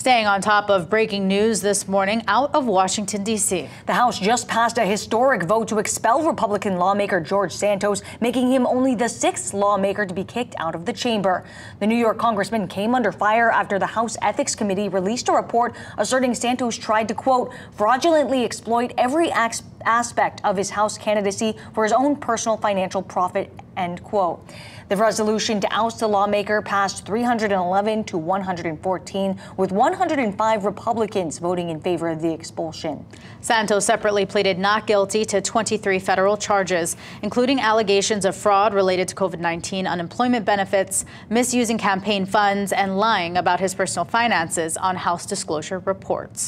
Staying on top of breaking news this morning out of Washington, D.C. The House just passed a historic vote to expel Republican lawmaker George Santos, making him only the sixth lawmaker to be kicked out of the chamber. The New York congressman came under fire after the House Ethics Committee released a report asserting Santos tried to, quote, fraudulently exploit every aspect of his House candidacy for his own personal financial profit End quote. The resolution to oust the lawmaker passed 311 to 114, with 105 Republicans voting in favor of the expulsion. Santos separately pleaded not guilty to 23 federal charges, including allegations of fraud related to COVID 19 unemployment benefits, misusing campaign funds, and lying about his personal finances on House disclosure reports.